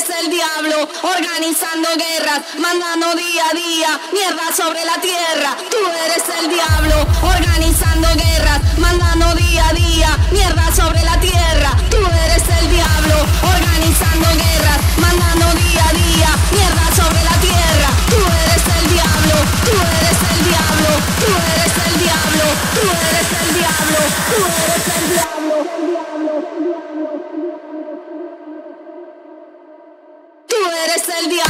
es el diablo organizando guerras, mandando día a día mierda sobre la tierra. Tú eres el diablo organizando guerras, mandando día a día mierda sobre la tierra. Tú eres el diablo organizando guerras, mandando día a día mierda sobre la tierra. Tú eres el diablo, tú eres el diablo, tú eres el diablo, tú eres el diablo, tú eres el diablo. eres el diablo.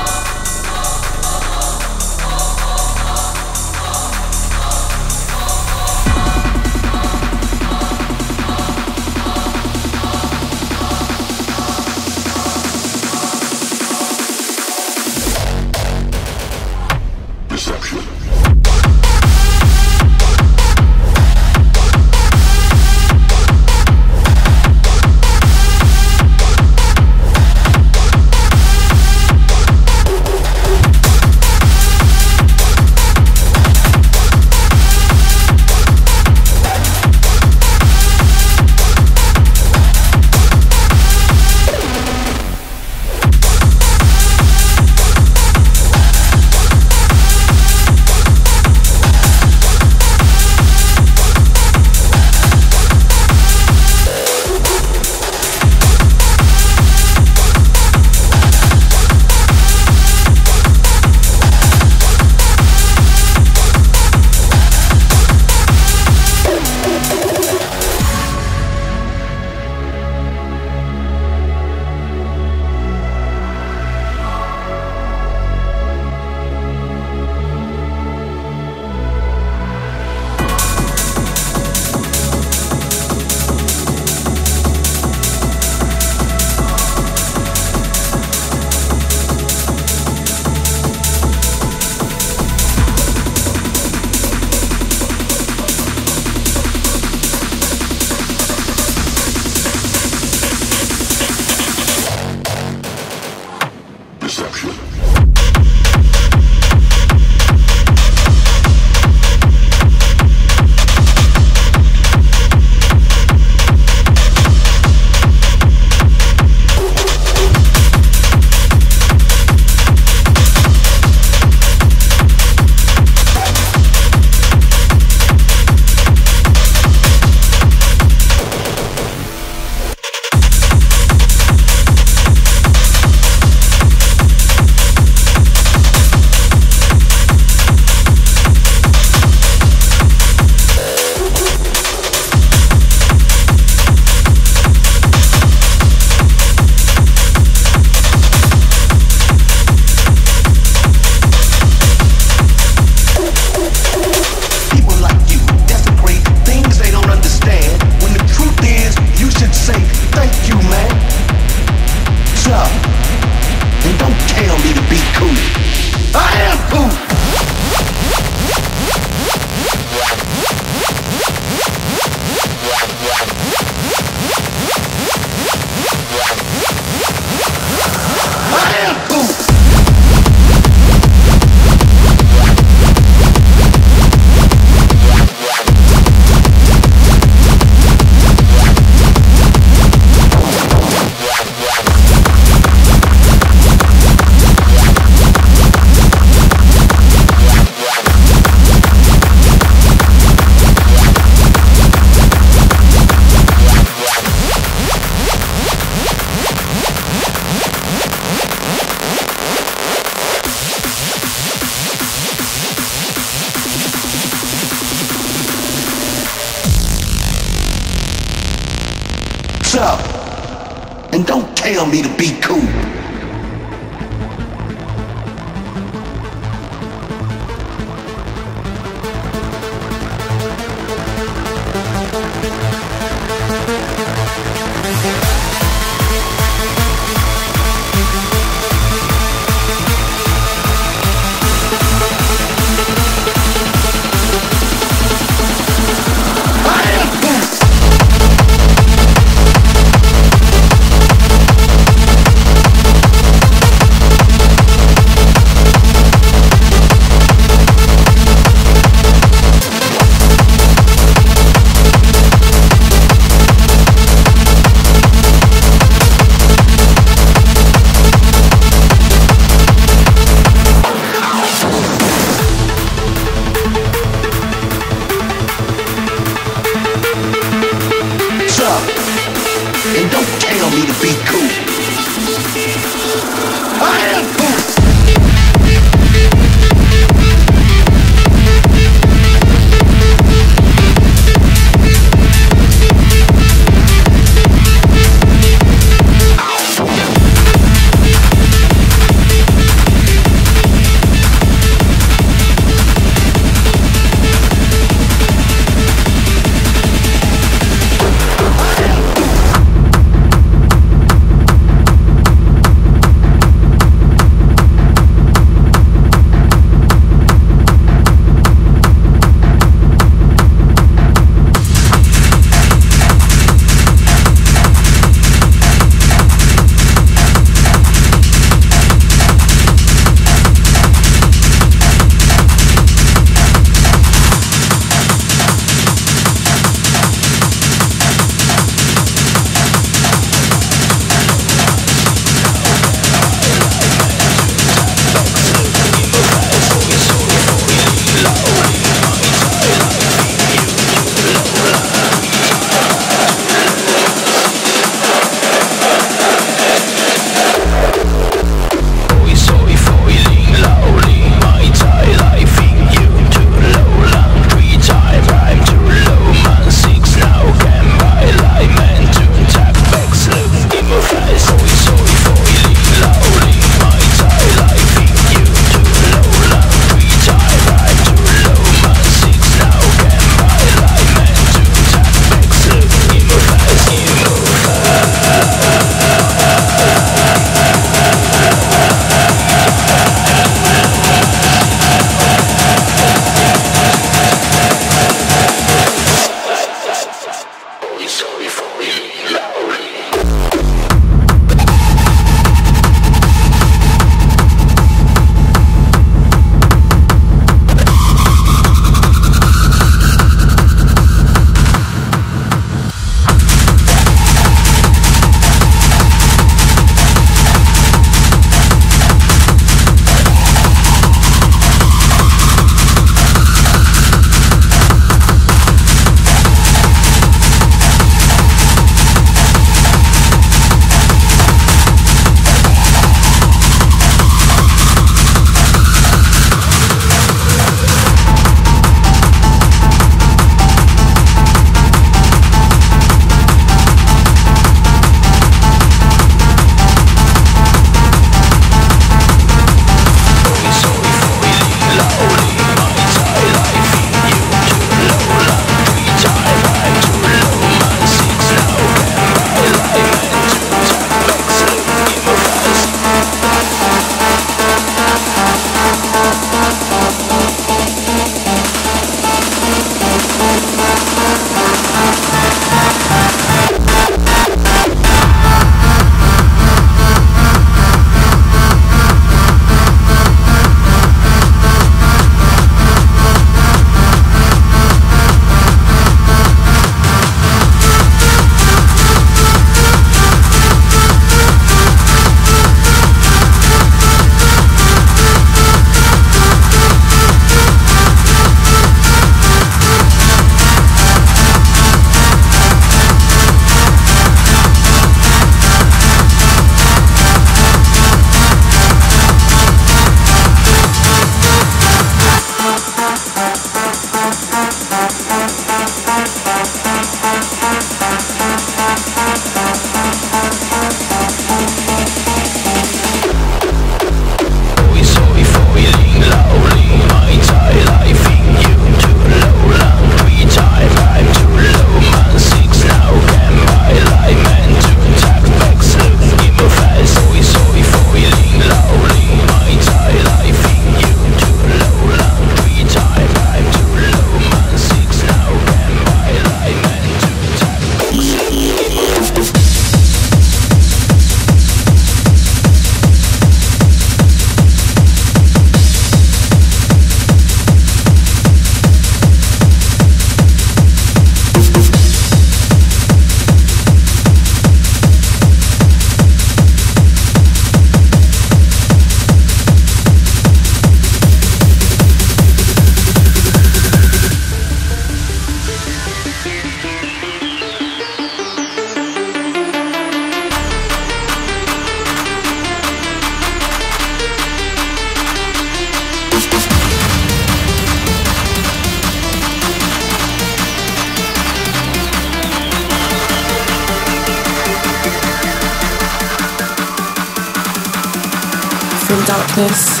Darkness,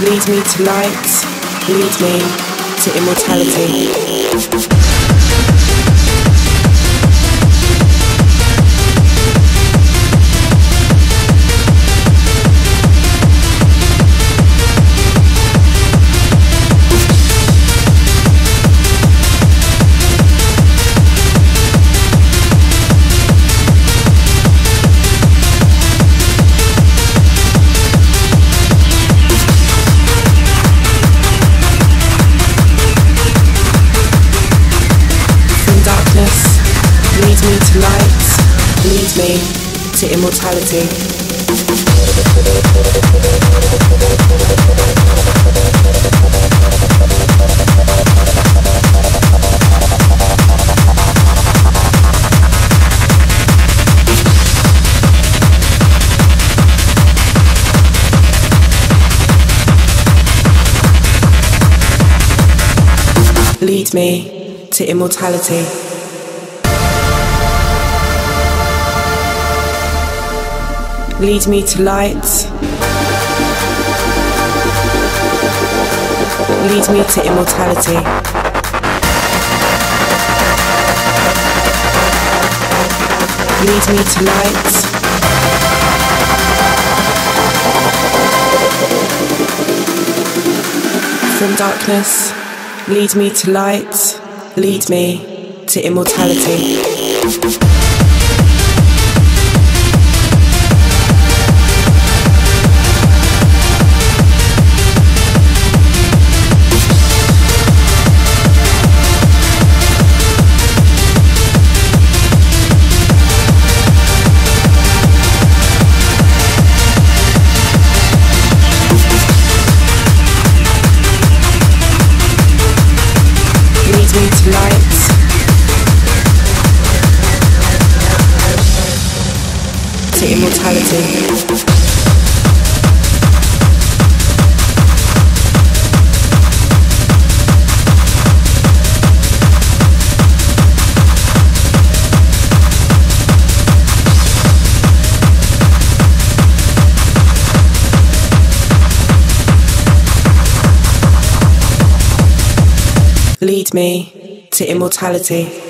lead me to light, lead me to immortality. Immortality. Lead me to immortality. Lead me to light. Lead me to immortality. Lead me to light. From darkness, lead me to light. Lead me to immortality. Immortality. Lead me to immortality.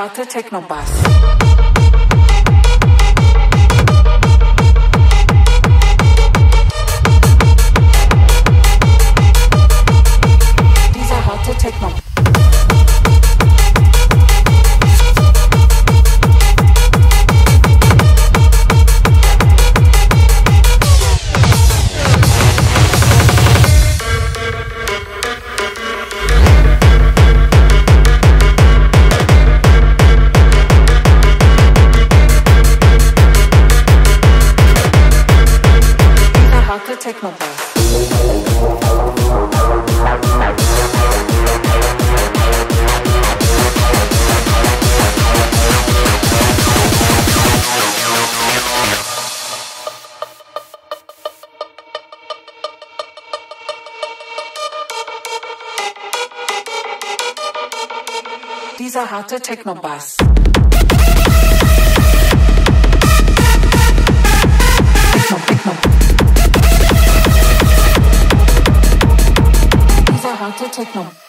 Takata Technobus. Harte Techno-Bass. Techno, Techno. Dieser harte Techno.